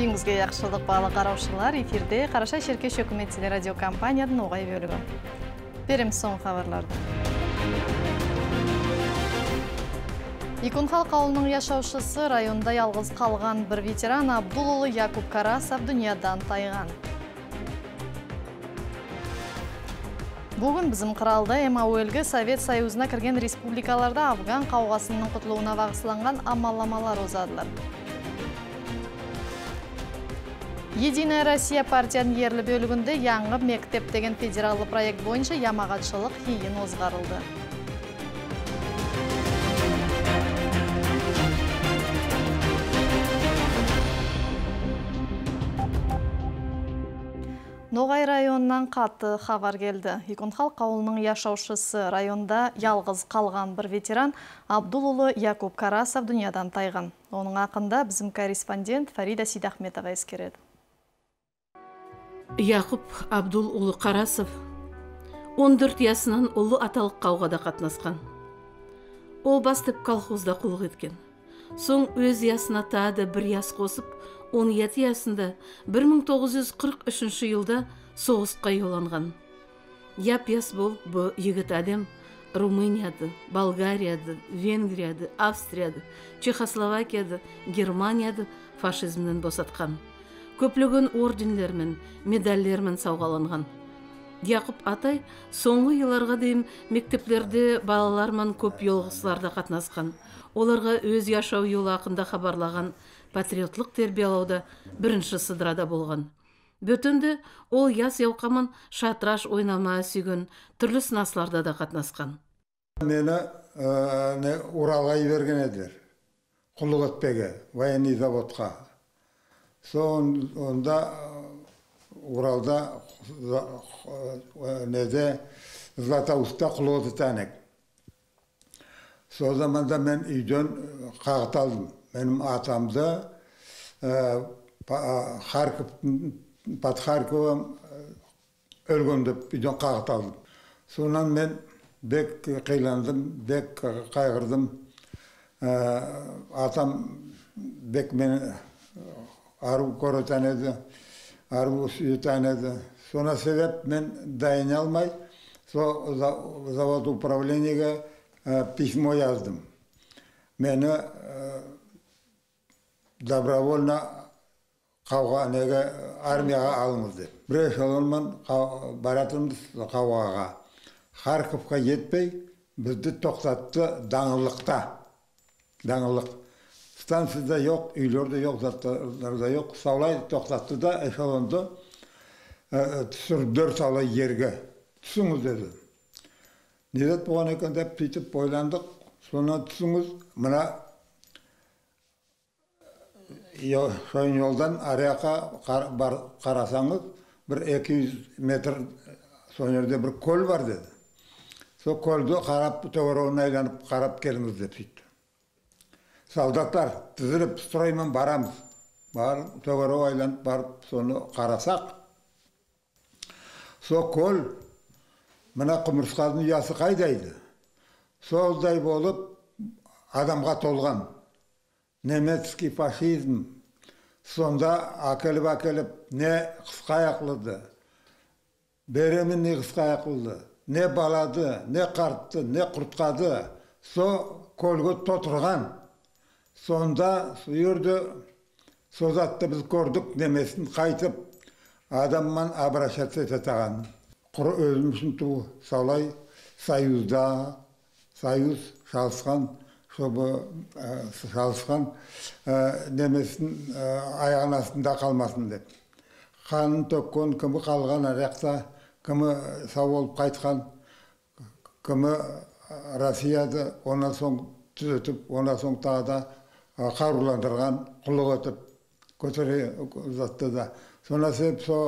күйүңүзгө жакшылык баалуу караушылар эфирде карашай шеркеш өкмөт телерадио компаниянын огай бөлүгү беребиз соңку кабарларды икунхалк ауылынын жашоочусу районда жалгыз калган бир ветеран абдул уулу якуп карасов дүйнөдөн тайган бүгүн биздин кыралда эмауэлге совет союзуна кирген республикаларда афган каугасынын кутулууна багышланган амалламалар узадылар единая россия партиянын ээрлүү бөлүгүндө яңы мектеп деген федералдуу проект боюнча ямагатчылык ийин озгарылды ноғай районунан каты кабар келди иконхалк ауылынын жашоочусу районда жалгыз калган бир ветеран абдул уулу якуп карасов дүйнөдөн тайган онун акында биздин корреспондент фарида сейдахметова эскерет яқып абдул ұлы қарасов 14 ясынан ұлы аталық қауғада қатынасқан. Ол бастып колхозда құлық еткен. Соң өз ясына тағы бір яс қосып 17 ясында 1943 жылда соғысқа йоланған яп яс болып бұл егіт әдем румынияды болгарияды венгрияды австрияды чехословакияды германияды фашизмнен босатқан. Көплөгөн ордендермен медальдермен сауғаланған. Якып атай соңғы жылларга дейін мектеплерде балалармен көп жолгусларда катнашкан оларға өз жашоо жолу акында кабарлаган патриоттук тербиялоодо биринчи сыдырада болгон бөтөндө ол яс яукаман шатраш ойнамаа сүйгөн түрлүү сынасларда да катнашкан мени уралга жиберген элдер кулдук этпеге военный сонда уралда неде златоустта құлы тәнек сол заманда мен үйден қағыт алдым менің атамды харьковом өлген деп үйден қағыт алдым содан мен бек қиыландым бек қайғырдым атам бек мені ару көрөтөн еді ару сүйөтөн еді соны себеп мен дайыне алмай сол завод управлениеге письмо яздым. Мені добровольно қауға неге армияға алыңыз деп. Бір эшелонмен баратынбыз қауғаға. Харьковқа жетпей бізді тоқтатты даңғырлықта даңғырлық станцияда жоқ үйлерде жоқ заттарда жоқ саулай тоқтатты да эшелонды түсірдір салай жерге түсіңіз деді не болған екен деп сөйтіп ойландық соны түсіңіз мына шойын жолдан ар бар қарасаңыз бір екі жүз метр сол жерде бір көл бар деді сол көлді қарап төңірегіне айланып қарап келіңіз деп сөйтті солдаттар тізіліп строймен барамыз. Барып төңірек айланып барып соны қарасақ. Сол көл мына құмырсқаның ұясы қайдайды солдай болып адамға толған. Немецкий фашизм. Сонда әкеліп әкеліп не қысқа аяқлыды беремін не қысқа аяқлыды не балады не қартты не құртқады? Сол көлге тотырған сонда сол жерде сол затты біз көрдік немесін қайтып адаммен обращаться ететаған құр өзім үшін ту солай союзда союз шалысқан чтобы шалысқан немесін аяғының астында қалмасын деп. Қанын төккен кімі қалған ар жақта кімі сау болып қайтқан кімі россияды онан соң түзетіп онан соң тағы да қаруландырған құлық етіп көтере ұзатты да соны себеп со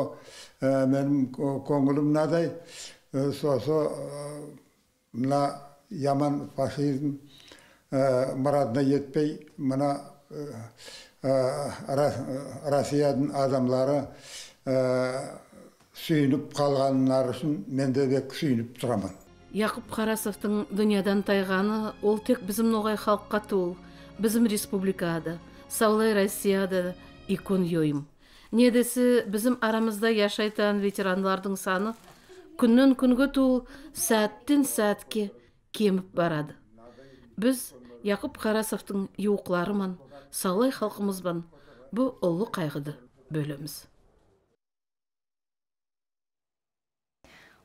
менің көңілім мынадай со со мына яман фашизм мұрадына жетпей мына россиядың адамдары сүйініп қалғанлары үшін мен де бек сүйініп тұрамын яқып қарасовтың дүниядан тайғаны ол тек біздің ноғай халыққа туыл. Біздің республикада саулай россияда икон йойым недесі біздің арамызда яшайтан ветеранлардың саны күннен күнге тул сәттен сәтке кеміп барады біз яқып қарасовтың юуқларыман саулай халқымызбан бұл ұлы қайғыды бөліміз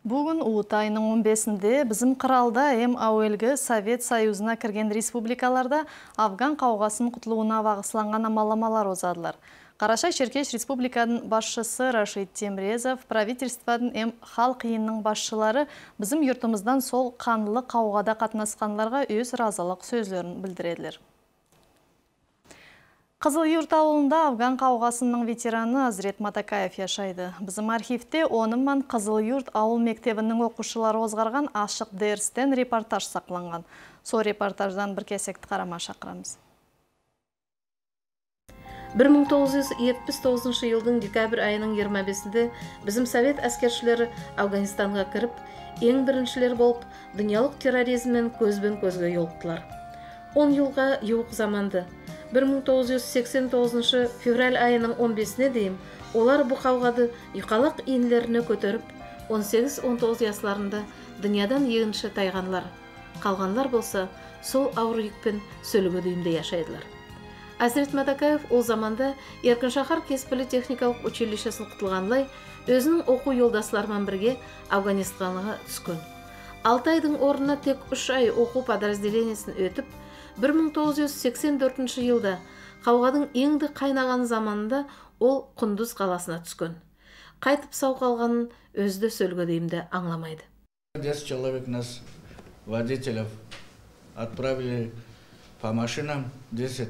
Бүгін ұлыт айының 15-інде біздің қыралда әм әуелгі Совет Союзына кірген республикаларда Афган қауғасын құтылуына вағысланған амаламалар озадылар. Қарашай Шеркеш республиканың басшысы Рашид Темрезов, правительствадың әм халық иіннің басшылары біздің юртымыздан сол қанлы қауғада қатынасқанларға өз разылық сөзлерін білдіреділер. Қызыл юрт ауылында Афган қауғасының ветераны Азрет Матакаев яшайды. Бізім архивте оныман юрт ауыл мектебінің оқушылары озғарған ашық дәрістен репортаж сақланған. Со репортаждан бір кесекті қарама шақырамыз. 1979 жылдың декабрь айының 25-інде біздің совет әскершілері Афганистанға кіріп, ең біріншілер болып, дүниялық терроризммен көзбен көзге жолықтылар. 10 жылға юқ заманды. 1989 февраль айының 15-не дейін олар бұл қауғады үйқалық иінлеріне көтеріп 18-19 ясларында дүниядан егінші тайғанлар қалғанлар болса сол ауыр юкпен сөлігі дүйімде яшайдылар. Әзірет Мадакаев ол заманда шахар кеспілі техникалық училищесін құтылғанлай өзінің оқу жолдасларымен бірге Афганистанға түскен. Алты айдың орнына тек үш ай оқу подразделениесін өтіп, 1984 жылда қауғадың еңді қайнаған заманында ол құндыз қаласына түскен. Қайтып сау қалғанын өзді сөлгөдейімді аңламайды. 10 человек нас водителев отправили по машинам 10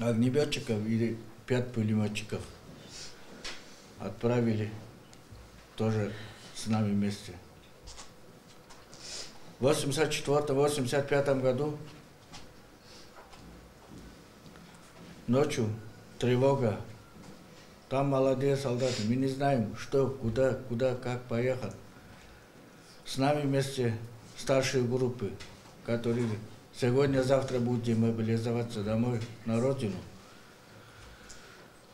огнеметчиков или 5 пулеметчиков отправили тоже с нами вместе. 84-85 году ночью тревога. Там молодые солдаты. Мы не знаем, что, куда, куда, как поехать. С нами вместе старшие группы, которые сегодня-завтра будут демобилизоваться домой, на родину.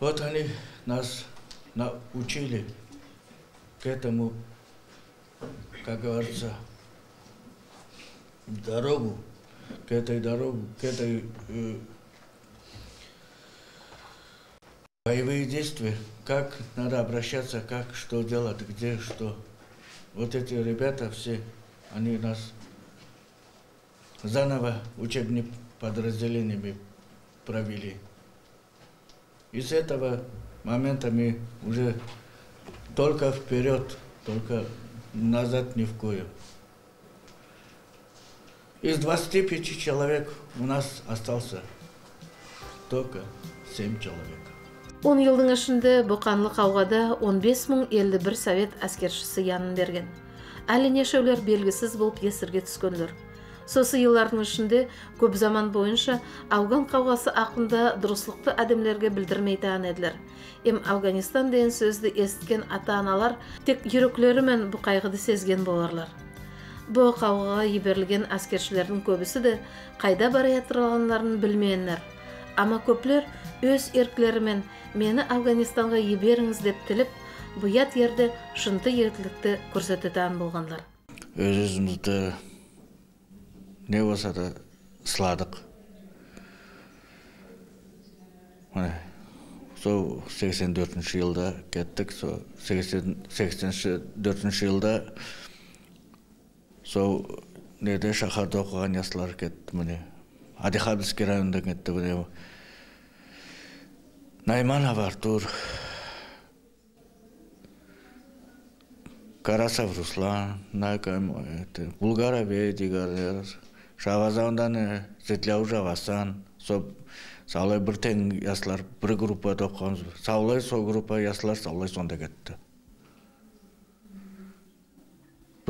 Вот они нас научили к этому, как говорится, дорогу, к этой дороге, к этой э, боевые действия, как надо обращаться, как что делать, где что. Вот эти ребята все, они нас заново учебными подразделениями провели. И с этого момента мы уже только вперед, только назад ни в коем. Из 25 человек у нас остался только 7 человек. 10 жылдың ішінде бұқанлы қауғада 15 мың совет әскершісі янын берген. Әлі нешеулер белгісіз болып есірге түскендер. Сосы еллардың ішінде көп заман бойынша Ауған қауғасы ақында дұрыслықты әдемлерге білдірмейтін еділер. Эм Афганистан деген сөзді естіген ата-аналар тек жүріклері мен бұл қайғыды сезген боларлар бұл қауғаға еберілген әскершілердің көбісі де қайда бара жатырғанларын білмейіннер ама көплер өз еркілерімен мені афганистанға еберіңіз деп тіліп бұят ерді шынты ерлікті көрсететін болғандар өз өзімізді не болса да сыладық. Міне сол сексен төртінші жылда кеттік сол сексен төртінші жылда сол неде шаһарда оқыған ясылар кетті міне. Адихадовский районда кетті міне. Найманов артур карасов руслан булгаров эдигар шавазаундан зетляу жавасан со саулай бір тең ясылар бір группада оқығанбыз саулай сол группа ясылар саулай сонда кетті.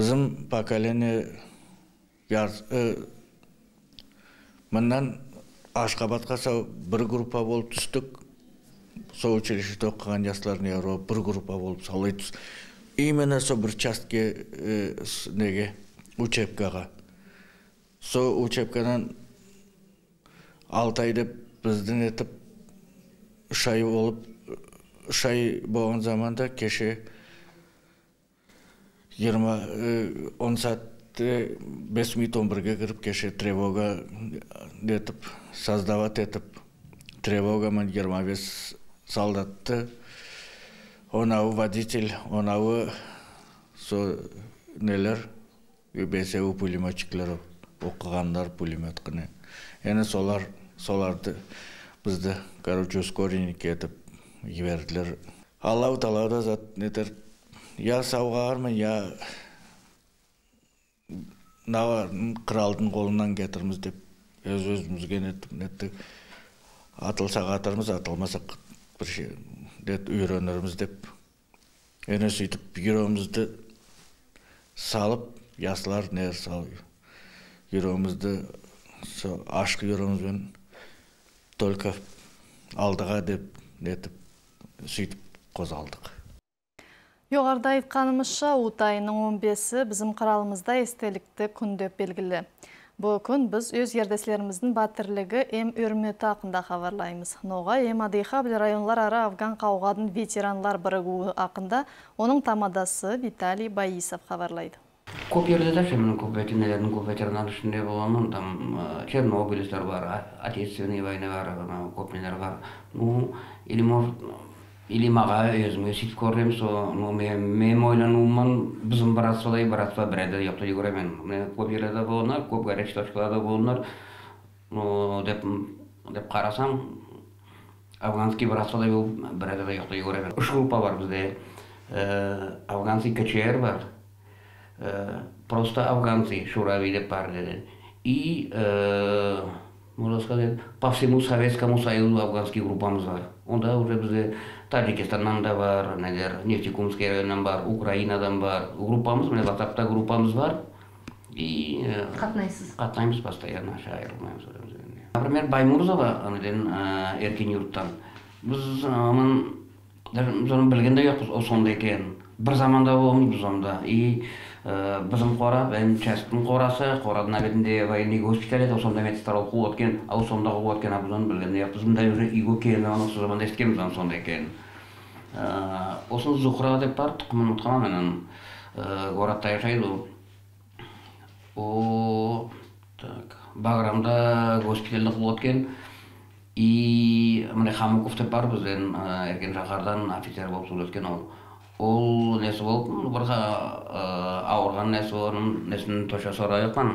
Біздің поколение мындан ашқабатқа сол бір группа болып түстік сол училищеде оқыған жастар бір группа болып солай түс именно сол бір участке неге учебкаға сол учебкадан алты ай деп біздің етіп үш ай болып үш ай болған заманда кеше жиырма он сәтте бес минут он бірге кіріп кеше тревога нетіп создавать етіп тревогамен жиырма бес солдатты онауы водитель онауы со нелер бесеуі пулеметчиклер оқығандар пулемет қыны енді солар соларды бізді короче ускоренник етіп жіберділер аллау тағала зат нетер я сауғармын я мына қыралдың қолынан кетірміз деп өз өзімізге неттік атылсақ атармыз атылмасақ бір үйренерміз деп ені сөйтіп бюромызды салып ясылар не салып бюромызды ашық бюромызбен только алдыға деп нетіп сөйтіп қозғалдық. Жоғарда айтқанымызша ут айының 15-і біздің қаралымызда естелікті күн деп белгілі. Бұл күн біз өз ердеслеріміздің батырлығы әм өрметі ақында хабарлаймыз. Ноға әм білі районлар ара Афган қауғадың ветеранлар бірігуі ақында оның тамадасы Виталий Баисов хабарлайды. Көп жерде көп көп ветеринар ішінде боламын там бар отечественный война бар көп бар ну или может или мага өзүмө сөйтүп көрөм со ну мен мен ойлонууман биздин братстводай братство бирде жокто жүгүрөмүн мына көп жерлерде болгондар көп горячий точкаларда болгондар ну деп деп карасам афганский братстводай болуп бирде жокто жүгүрөмүн үч группа бар бизде афганский кчр бар. Просто афганцы шурави деп бар деди и можно сказать по всему советскому союзу афганский группамыз бар онда уже бизде тажикстаннан да бар нелер нефтекумский районынан бар украинадан бар группамыз міне ватсапта группамыз бар. И қатынайсыз қатынаймыз постоянно айырылмаймыз например баймурзова неден эркин юрттан біз анын біз оны білген де жоқпыз ол сондай екенін бір заманда болғанбыз біз онда. И біздің қора частьтің қорасы қораның бетінде военный госпиталь еді сонда медсестра оқып өткен ал сонда оқып өткен біз оны білген де жоқпыз. Мындай уже үйге келгенде ғана сол заманда естігенбіз оның сондай екенін Э, осын зухра деп бар тукумун унутканн анан э, городта так баграмда госпитальда кылып экен. И мына хамуков деп бар бизден э, эркен шаардан офицер болуп сүөт экен ол. Ол несі болып бір ауырған несі оның несін тоша сорай жатқан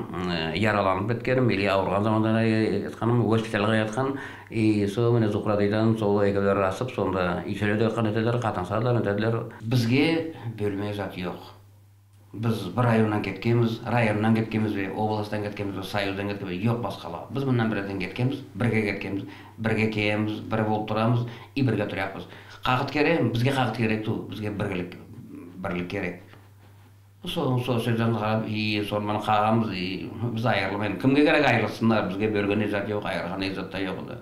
яраланып кеткенім или ауырған заманда жатқаным госпитальға жатқан и сол міне зухрадидан сол екеулері асып сонда үйселеде жатқан етелер қатынасады нетеділер бізге бөлме зат жоқ. Біз бір районнан кеткенбіз районнан кеткенбіз бе областан кеткенбіз бе союздан кеткенбіз жоқ басқала біз мындан бір жерден кеткенбіз бірге кеткенбіз бірге келеміз бір болып тұрамыз и бірге тұрамыз қағыт керек бізге қағыт керек ту бізге бірлік бірлік керек. Сол сол сөзден қарап и сонымен қалғанбыз и біз айырылмаймыз кімге керек айырылсындар? бізге бөлген зат жоқ айырған зат та жоқ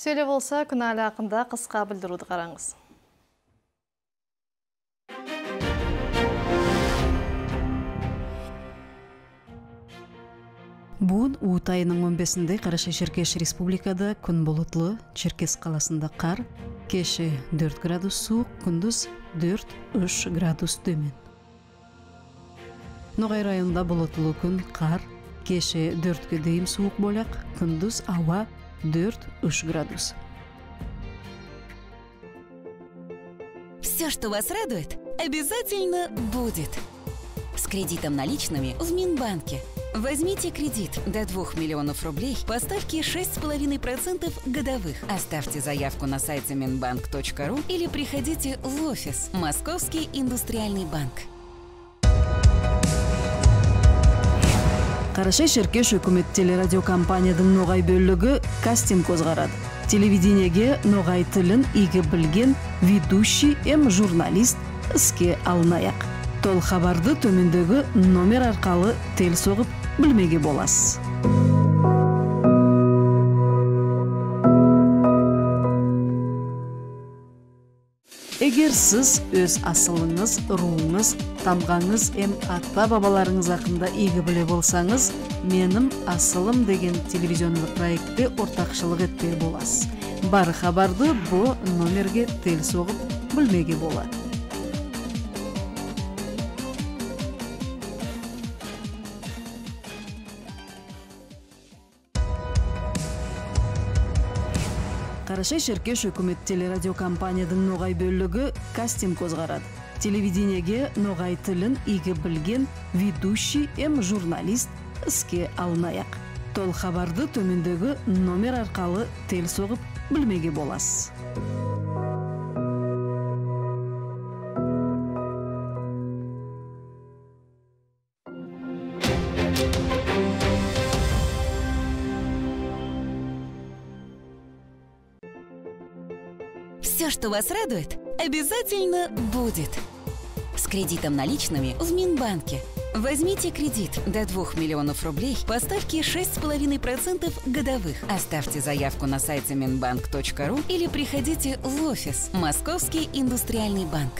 сөйле болса күнәлі ақында қысқа білдіруді қараңыз. Бүгін уут айының 15-інде Қараша Черкеш республикада күн бұлытлы, Черкес қаласында қар, кеші 4 градус суық, күндіз 4-3 градус төмен. Ноғай районында бұлытлы күн қар, кеші 4-ге дейін суық болақ, күндіз ауа 4-3 градус. Все, что вас радует, обязательно будет. С кредитом наличными в Минбанке – Возьмите кредит до 2 миллионов рублей по ставке 6,5% годовых. Оставьте заявку на сайте minbank.ru или приходите в офис Московский индустриальный банк. Қараша Шеркеш үкімет телерадиокомпанияның ноғай бөлігі кастинг қозғарады. Телевидениеге ноғай тілін игі білген ведущий эм журналист іске алынаяқ. Тол хабарды төмендегі номер арқалы тел соғып білмеге боласыз. Эгер сиз өз асылыңыз рууңуз тамгаңыз эм ата бабаларыңыз акында ийги биле болсаңыз менин асылым деген телевизиондук проектте ортакчылык этпек боласыз. Бар хабарды бу номерге тел согуп билмеге болот карашай шеркеш өкмөт телерадиокомпаниядын ногай бөлүгү кастинг козгорот телевидениеге ногай тилин ийги билген ведущий эм журналист иске алынаяк толук кабарды төмөндөгү номер аркылуу тел согуп билмеге боласыз что вас радует, обязательно будет. С кредитом наличными в Минбанке. Возьмите кредит до 2 миллионов рублей по ставке 6,5% годовых. Оставьте заявку на сайте minbank.ru или приходите в офис Московский индустриальный банк.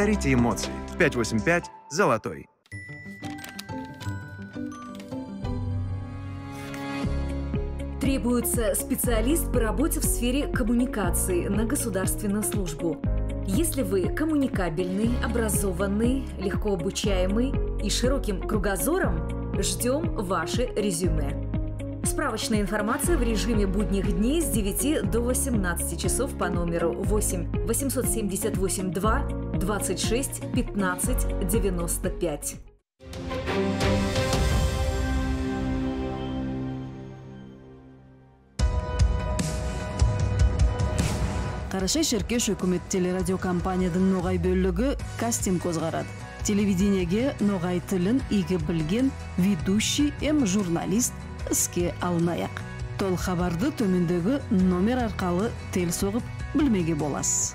Дарите эмоции. 585 «Золотой». Требуется специалист по работе в сфере коммуникации на государственную службу. Если вы коммуникабельный, образованный, легко обучаемый и широким кругозором, ждем ваше резюме. Справочная информация в режиме будних дней с 9 до 18 часов по номеру 8 878 2 26 15 95. карашай шеркеш өкмөт телерадиокомпаниядын ногай бөлүгү кастинг козгорот телевидениеге ногай тилин ийги билген ведущий эм журналист иске алынаяк толук кабарды төмөндөгү номер аркылуу тел согуп билмеге боласыз.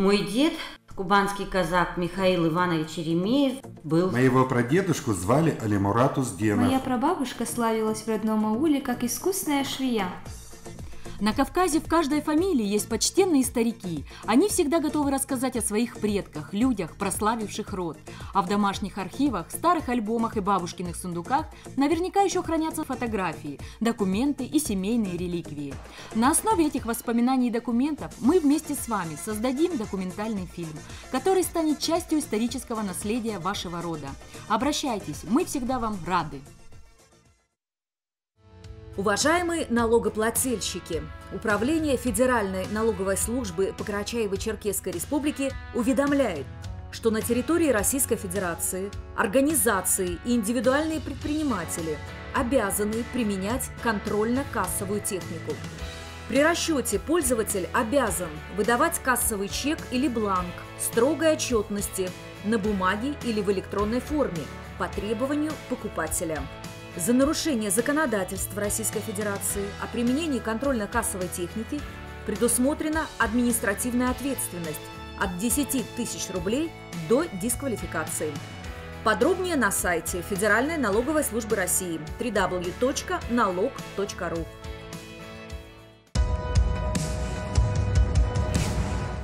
Мой дед, кубанский казак Михаил Иванович Еремеев, был... Моего прадедушку звали Алимурат Узденов. Моя прабабушка славилась в родном ауле как искусная швея. На Кавказе в каждой фамилии есть почтенные старики. Они всегда готовы рассказать о своих предках, людях, прославивших род. А в домашних архивах, старых альбомах и бабушкиных сундуках наверняка еще хранятся фотографии, документы и семейные реликвии. На основе этих воспоминаний и документов мы вместе с вами создадим документальный фильм, который станет частью исторического наследия вашего рода. Обращайтесь, мы всегда вам рады. Уважаемые налогоплательщики, Управление Федеральной налоговой службы по Карачаево-Черкесской Республике уведомляет, что на территории Российской Федерации организации и индивидуальные предприниматели обязаны применять контрольно-кассовую технику. При расчете пользователь обязан выдавать кассовый чек или бланк строгой отчетности на бумаге или в электронной форме по требованию покупателя. За нарушение законодательства Российской Федерации о применении контрольно-кассовой техники предусмотрена административная ответственность от 10 тысяч рублей до дисквалификации. Подробнее на сайте Федеральной налоговой службы России www.налог.ру.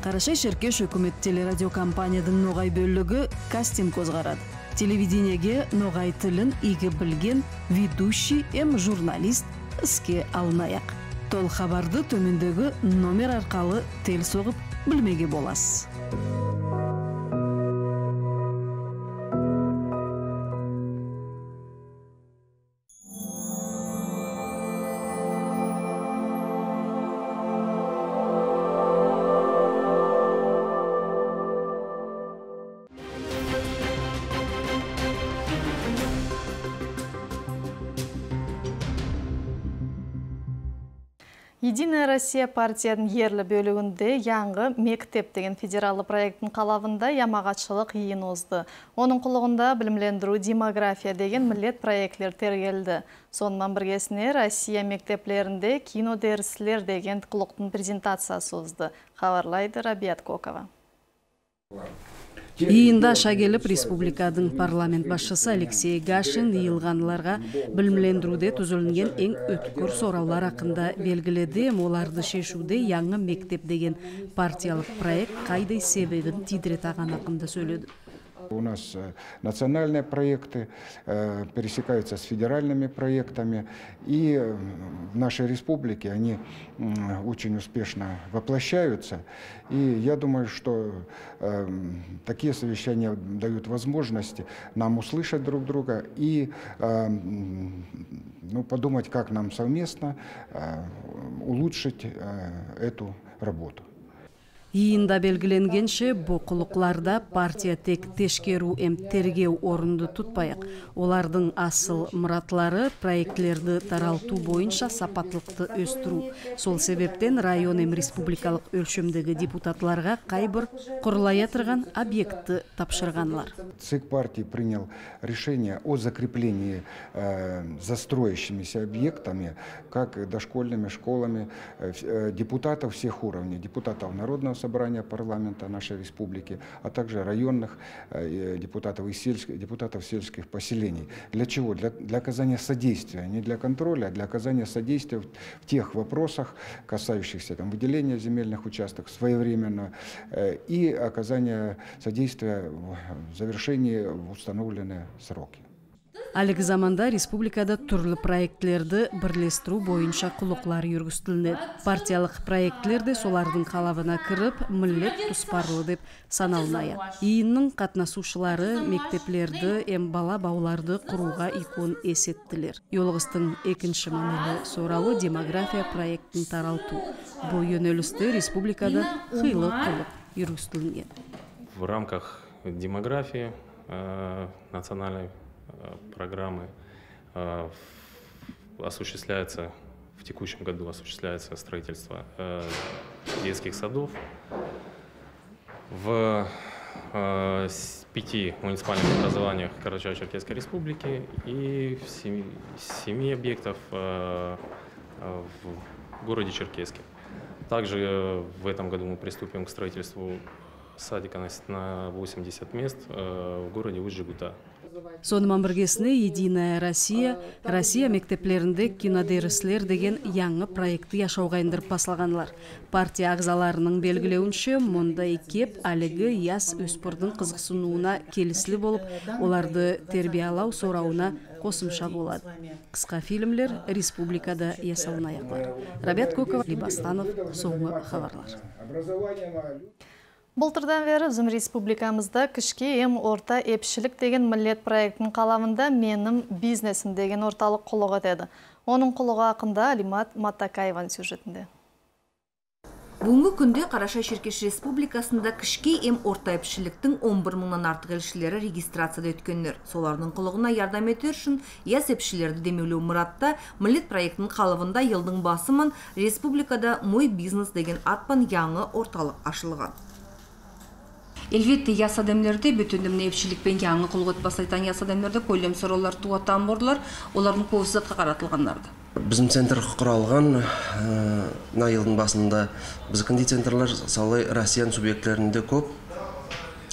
карашай шеркеш өкмөт телерадиокомпаниядын ногай бөлүгү кастинг козгорот телевидениеге ногай тилин ийги билген ведущий эм журналист иске алынаяк толук кабарды төмөндөгү номер аркылуу тел согуп билмеге боласыз Россия партияның ерлі бөлігінде яңғы мектеп деген федералы проекттің қалавында ямағатшылық иін озды. Оның құлығында білімлендіру демография деген милет проектлер тергелді. Сонымен біргесіне Россия мектеплерінде кино дәріслер деген құлықтың презентациясы озды. Хабарлайды Рабиат Кокова. Иында аша келіп республикадың парламент басшысы Алексей Гашин иылғанларға білімлендіруде түзілінген ең өткір сораулар ақында белгіледі, оларды шешуде яңы мектеп деген партиялық проект қайдай себебін тидіретаған ақында сөйледі. У нас э, национальные проекты э, пересекаются с федеральными проектами, и э, в нашей республике они очень успешно воплощаются. И я думаю, что такие совещания дают возможность нам услышать друг друга и ну, подумать, как нам совместно улучшить эту работу. Иында белгіленгенше бұқылықларда партия тек тешкеру эм тергеу орынды тұтпайық. Олардың асыл мұратлары проектлерді таралту бойынша сапатлықты өстіру. Сол себептен район эм республикалық өлшемдегі депутатларға қайбір құрылая тұрған объекті тапшырғанлар. ЦИК партии принял решение о закреплении э, застроящимися объектами, как дошкольными школами, э, э депутатов всех уровней, депутатов Народного собрания парламента нашей республики, а также районных э, депутатов и сельских, депутатов сельских поселений. Для чего? Для, для оказания содействия, не для контроля, а для оказания содействия в, тех вопросах, касающихся там, выделения земельных участков своевременно э, и оказания содействия в завершении в установленные сроки. Әлігі заманда республикада түрлі проектлерді бірлестіру бойынша құлықлар жүргізтілінеді. Партиялық проектлер де солардың қалавына кіріп, міллет тұспарлы деп саналынaya. Иіннің қатнасушылары мектеплерді, эм бала бауларды құруға икон есеттілер. Йолғыстың екінші мәнелі сорауы демография проекттін таралту. Бұл yönелісті республикада қилы құлық жүргізтілінген. В рамках демографии э, национальной программы э, осуществляется в текущем году осуществляется строительство э, детских садов в пяти муниципальных образованиях Карачаево-Черкесской республики и в семи, семи объектов в городе Черкеске. Также в этом году мы приступим к строительству садика на 80 мест в городе Усть-Жигута. сонымен біргесіне единая россия россия мектеплерінде кинодеріслер деген яңы проекті ендіріп басылғанлар партия ағзаларының белгілеуінше мұндай кеп әлігі яс өспірдің қызықсынуына келіслі болып оларды тербиялау сорауына қосымша болады. Қысқа фильмлер республикада ясалынаяқлар рабят кокова либастанов соңғы хабарлар. Бұлтырдан бері Зүм республикамызда кішке ем орта епшілік деген мілет проекттің қалавында менің бизнесім деген орталық құлық өтеді. Оның құлығы ақында Алимат Матакаеван сюжетінде. Бүгінгі күнде Қараша Шеркеш Республикасында кішке ем орта епшіліктің 11 мыңнан артық елшілері регистрацияда өткендер. Солардың құлығына ярдам етер үшін яс епшілерді демеулеу мұратта мілет проектінің қалывында елдің басымын республикада мой бизнес деген атпан яңы орталық ашылған элбетте яс адамдарды бүтүндө мына эпчиликпен жаңы кулгут басайтан яс адамдарды көйлөм суроолор туатан борлар олардын көбүсү каратылгандарды биздин центр куралган мына жылдын башында биздикиндей центрлер салай россиянын субъектилеринде көп.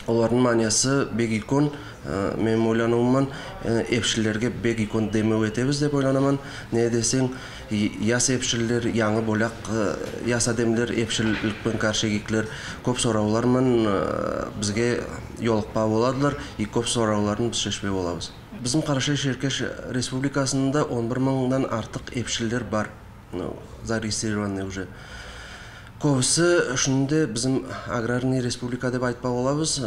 Олардын маанисы бек икон менин ойлонууман эпшилерге бек икон демөө этебиз деп ойлономун эмне десең яс эпшиллер яңы боляк яс эпшиликпен каршегиклер көп суроолор менен бизге жолукпаа боладылар и көп суроолорун биз шешпей болобуз биздин карашай шеркеш республикасында он бир мыңдан артык эпшиллер бар. Зарегистрированный уже. Көбісі үшінде біздің аграрный республика деп айтпақ болабыз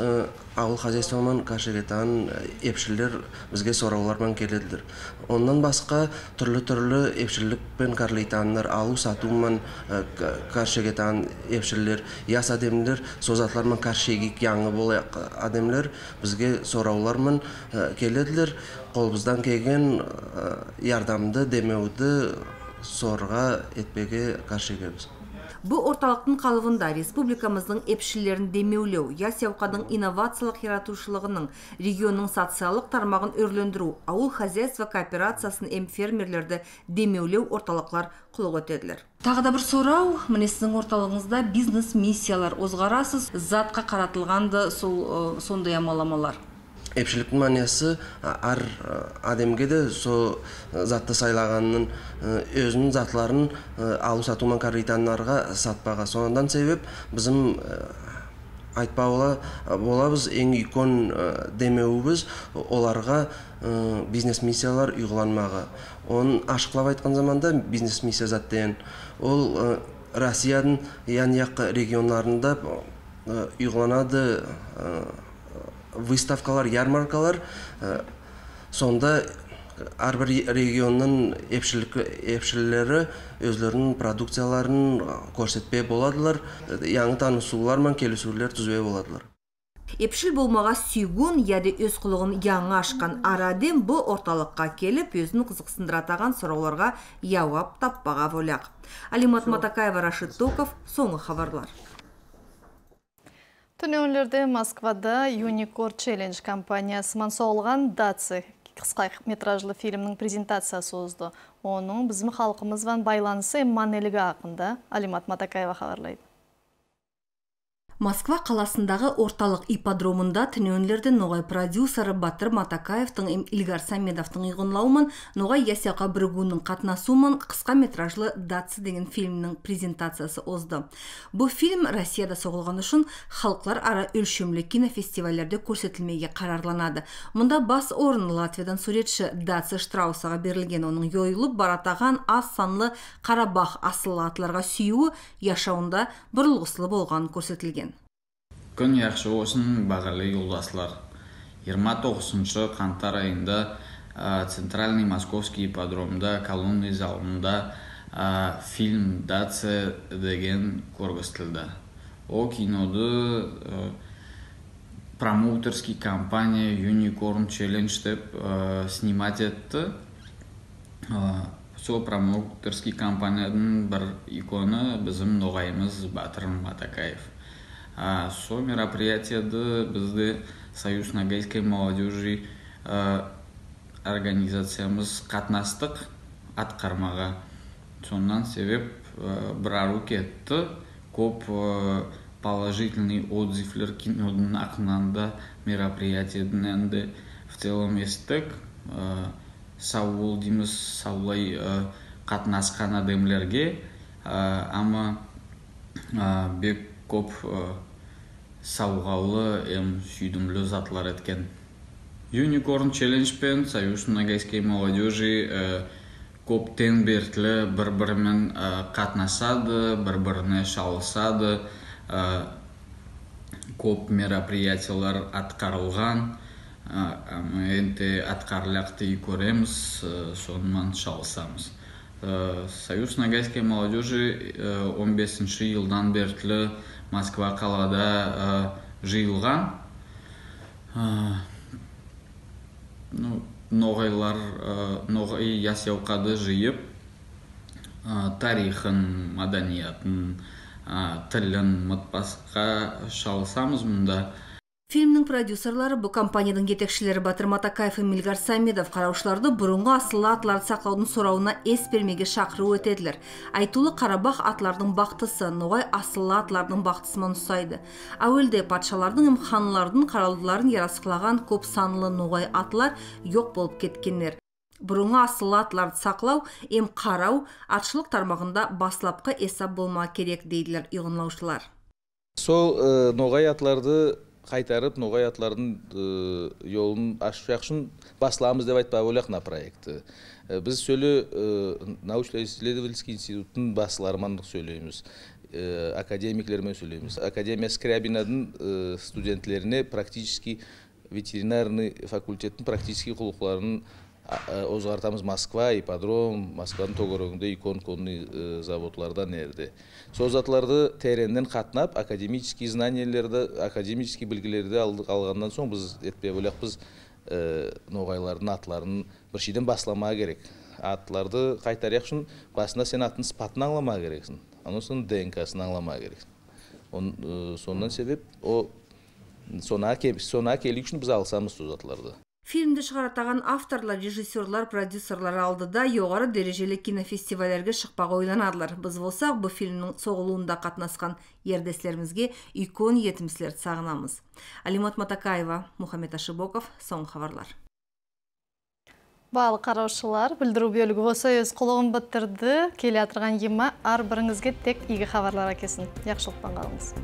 ауыл хозяйствоман кашегетан эпшилер бізге суроолормен келедилер ондан басқа түрлі түрлі эпшилlikпен карлейтаннар алуу сатууман каршегетан эпшиллер яс адемлер созатлармен каршегик яңы болак адемлер бизге суроолормен келедилер колубуздан келген жардамды демеуді сорға этпеге каршы экенбиз Бұл орталықтың қалыбында республикамыздың епшілерін демеулеу, ясяукадың инновациялық яратушылығының, регионның социалдық тармағын өрлендіру, ауыл хозяйство кооперациясын эм фермерлерді демеулеу орталықлар құлық өтеділер. Тағы да бір сұрау, міне сіздің орталығыңызда бизнес миссиялар озғарасыз, затқа қаратылғанды сол сондай амаламалар эпчиликтин мааниясы ар адамге де со затты сайлаганын өзүнүн затларын алуу сатуу кредитандарга сатпага себеп биздин айтпа болабыз эң үйкөн демеуибиз оларга бизнес миссиялар уйгуланмагы онун ашыклап айткан заманда бизнес миссия зат деген. Ол россиянын ян як региондарында уйгуланады выставкалар ярмаркалар сонда ар бир региондун эпшиллери өзлөрүнүн продукцияларын көрсөтпөй боладылар яңы таанышуулар менен келишүүлөр түзбөй боладылар Епшіл болмаға сүйгін яды өз құлығын яңы ашқан араден бұл орталыққа келіп өзін қызықсындыратаған сұрауларға яуап таппаға воляқ. Алимат Матакаева Рашид Токов соңы хабарлар. Түнеулерде Москвада Unicorn Challenge компаниясымен соғылған Датсы қысқа метражлы фильмнің презентациясы озды. Оның біздің халқымызбен байланысы Манелігі ақында Алимат Матакаева хабарлайды. Москва қаласындағы орталық ипподромында түнеунлерді ноғай продюсері Батыр Матакаевтың эм Илгар Самедовтың ұйғынлауымен ноғай ясяқа бірігуінің қатнасуымен қысқа метражлы Датсы деген фильмнің презентациясы озды. Бұл фильм Россияда соғылған үшін халықлар ара өлшемлі кинофестивальдерде көрсетілмеге қарарланады. Мұнда бас орын Латвиядан суретші Датсы Штраусаға берілген оның йойылып баратаған аз санлы Қарабақ асыл атларға сүйуі яшауында бұрылғысылы болған көрсетілген күн яхшы болсын бағалы жолдаслар 29 қаңтар айында центральный московский ипподромда колонный залында фильм дация деген көргөзүлдү ол киноды промоутерский компания unicorn challenge деп снимать етті. Сол промоутерский компанияның бір иконы біздің ноғайымыз батыр матакаев сол мероприятияды бізде союз ногайской молодежи организациямыз қатынастық атқармаға сондан себеп бір ару кетті көп положительный отзывлер кинодың ақынанда мероприятиядан де в целом естік сау бол дейміз саулай қатынасқан адамдерге ама бек көп сауғалы эм сүйдімлі затлар еткен юникорн челлендж пен союз ногайской молодежи көптен бертілі бір бірімен қатынасады бір біріне шалысады көп мероприятиялар атқарылған енді атқарылақты көреміз сонымен шалысамыз союз ногайской молодежи 15 жылдан бертілі москва қалада жиылған. Ну ноғайлар ноғай ясяукады жиып тарихын маданиятын тілін ұмытпасқа шалысамыз мұнда. Фильмнің продюсерлары бұл компанияның жетекшілері Батыр Матакаев Милгар Самедов қараушыларды бұрынғы асылы атларды сақлаудың сұрауына ес бермеге шақыру өтеділер. Айтулы Қарабақ атлардың бақтысы, ноғай асылы атлардың бақтысымен ұсайды. Әуелде патшалардың ханлардың қаралдыларын ярасқылаған көп санлы ноғай атлар жоқ болып кеткендер. Бұрынғы асылы атларды сақлау, ем қарау, атшылық тармағында баслапқы есап болма керек дейділер ұйғынлаушылар. Сол ноғай атларды қайтарып ноғай атлардың жолын ашып жақшын басламыз деп айтпай ойлақ на проектті біз сөйле научно исследовательский институттың басыларымен сөйлейміз. Академиклермен сөйлейміз. Академия скрябинадың студенттеріне практически ветеринарный факультеттің практически құлықларын озғартамыз москва ипподром москваның тогорогунда икон конный заводлардан эрде сол затларды тереңнен қатынап академический знаниялерді академический білгілерді алғаннан соң біз етпей ойлақпыз ноғайлардың атларын бір шейден басламаа керек. Аттыларды қайтаряқ үшін басында сен аттың сыпатын аңлама керексің анан соң днксын аңлама керексің. Он, сондан себеп о келик үшін біз алсамыз сол атларды фильмді шығаратаған авторлар режиссерлар продюсерлар алдыда жоғары дәрежелі кинофестивальдерге шықпақ ойланадылар біз болсақ бұл фильмнің соғылуында қатынасқан ердеслерімізге икон етімсілерді сағынамыз алимат матакаева мұхаммед ашибоков соңғы хабарлар Баалы қараушылар, білдіру бөлігі осы өз құлығын бұттырды. Келе атырған ема ар тек игі хабарлар әкесін. Яқшылықпан қалыңыз.